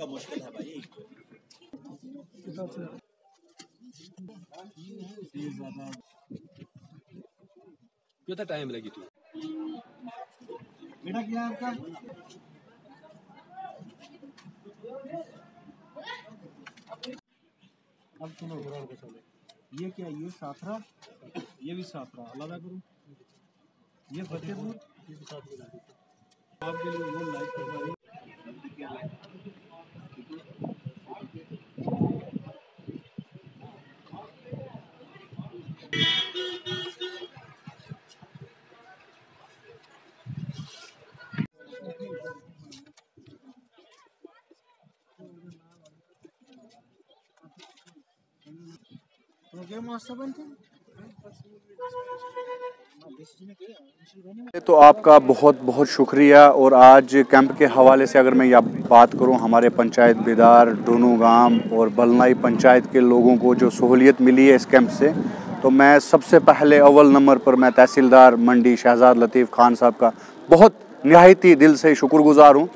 उनका मुश्किल है भाई। कितना टाइम लगी तू? बेटा क्या है आपका? अब सुनो ये क्या ये साथरा ये भी साथरा अलग करूँ? ये फतेहपुर? आपके लिए वो लाइक करवा तो आपका बहुत बहुत शुक्रिया और आज कैंप के हवाले से अगर मैं या बात करूँ, हमारे पंचायत बिदार, डोनू गाँव और बलनाई पंचायत के लोगों को जो सहूलियत मिली है इस कैंप से तो मैं सबसे पहले अव्वल नंबर पर मैं तहसीलदार मंडी शहजाद लतीफ़ खान साहब का बहुत नहायती दिल से शुक्रगुजार हूँ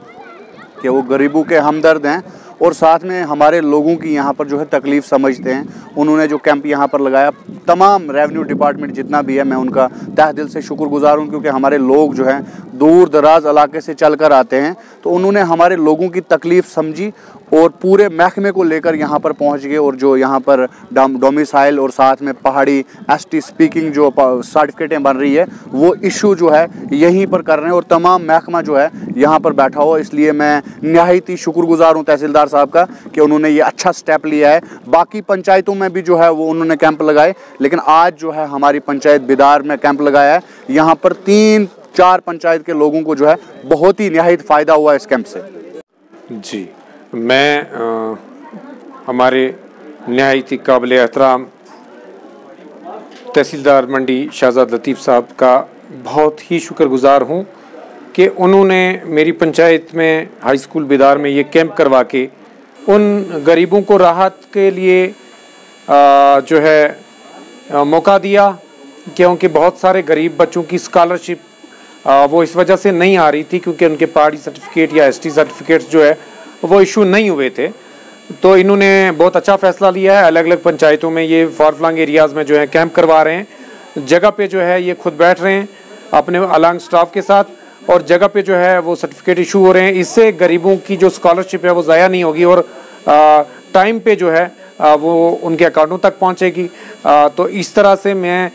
कि वो गरीबों के हमदर्द हैं। और साथ में हमारे लोगों की यहाँ पर जो है तकलीफ़ समझते हैं। उन्होंने जो कैंप यहाँ पर लगाया तमाम रेवेन्यू डिपार्टमेंट जितना भी है, मैं उनका तह दिल से शुक्रगुजार हूँ क्योंकि हमारे लोग जो हैं, दूर दराज इलाके से चल कर आते हैं। तो उन्होंने हमारे लोगों की तकलीफ़ समझी और पूरे महकमे को लेकर यहाँ पर पहुँच गए और जो यहाँ पर डोमिसाइल और साथ में पहाड़ी एस टी स्पीकिंग जो सर्टिफिकेटें बन रही है, वो इशू जो है, यहीं पर कर रहे हैं और तमाम महकमा जो है, यहाँ पर बैठा हुआ इसलिए मैं नहायत ही शुक्रगुजार हूँ तहसीलदार साहब का कि उन्होंने ये अच्छा स्टेप लिया है। बाकी पंचायतों में भी जो है, वो उन्होंने कैंप लगाए। लेकिन आज जो है हमारी पंचायत बिदार में कैंप लगाया है। यहाँ पर तीन चार पंचायत के लोगों को जो है बहुत ही नहायत फ़ायदा हुआ इस कैंप से। जी मैं आ, हमारे नहायती काबिल एहतराम तहसीलदार मंडी शहजाद लतीफ़ साहब का बहुत ही शुक्रगुजार हूँ कि उन्होंने मेरी पंचायत में हाई स्कूल बिदार में ये कैंप करवा के उन गरीबों को राहत के लिए आ, जो है मौका दिया, क्योंकि बहुत सारे गरीब बच्चों की स्कॉलरशिप वो इस वजह से नहीं आ रही थी क्योंकि उनके पहाड़ी सर्टिफिकेट या एसटी सर्टिफिकेट्स जो है, वो इशू नहीं हुए थे। तो इन्होंने बहुत अच्छा फैसला लिया है। अलग अलग पंचायतों में ये फार फारफ्लांग एरियाज़ में जो है कैंप करवा रहे हैं। जगह पे जो है ये खुद बैठ रहे हैं, अपने अलॉन्ग स्टाफ के साथ, और जगह पे जो है वो सर्टिफिकेट इशू हो रहे हैं। इससे गरीबों की जो स्कॉलरशिप है वो ज़ाया नहीं होगी और टाइम पे जो है वो उनके अकाउंटों तक पहुँचेगी। तो इस तरह से मैं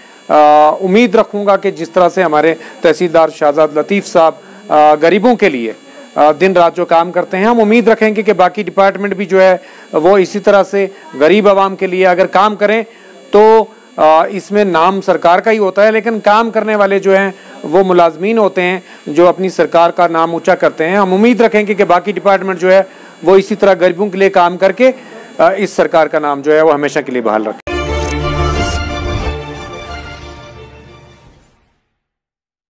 उम्मीद रखूँगा कि जिस तरह से हमारे तहसीलदार शाहजाद लतीफ़ साहब गरीबों के लिए दिन रात जो काम करते हैं, हम उम्मीद रखेंगे कि बाकी डिपार्टमेंट भी जो है, वो इसी तरह से गरीब आवाम के लिए अगर काम करें तो इसमें नाम सरकार का ही होता है, लेकिन काम करने वाले जो हैं, वो मुलाजमीन होते हैं, जो अपनी सरकार का नाम ऊँचा करते हैं। हम उम्मीद रखेंगे कि बाकी डिपार्टमेंट जो है, वो इसी तरह गरीबों के लिए काम करके इस सरकार का नाम जो है वो हमेशा के लिए बहाल रखें।